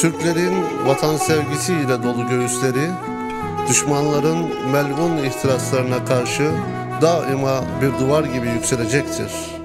Türklerin vatan sevgisiyle dolu göğüsleri, düşmanların melun ihtiraslarına karşı daima bir duvar gibi yükselecektir.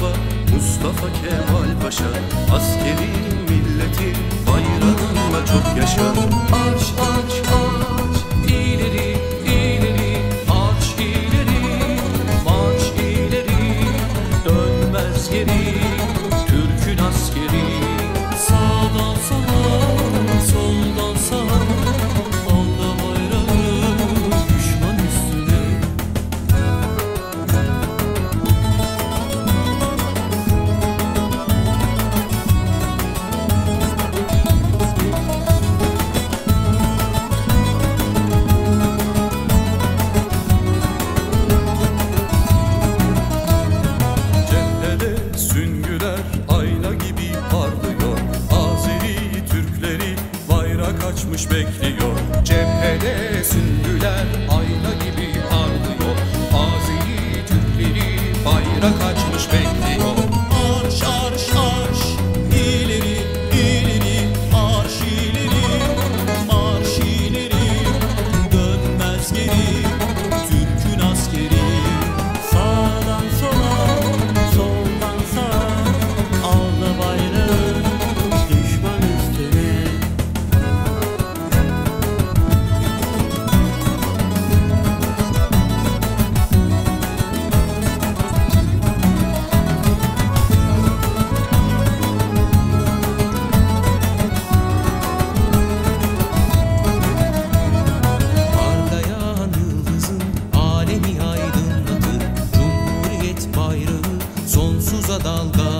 Ola Mustafa Kemal Paşa. Askeri milletin bayrağınla çok yaşa. Aç aç kaçmış bekliyor. Cephede sümbüler ayna gibi parlıyor. Azeri Türkleri bayrak açmış bekliyor. dalga dalga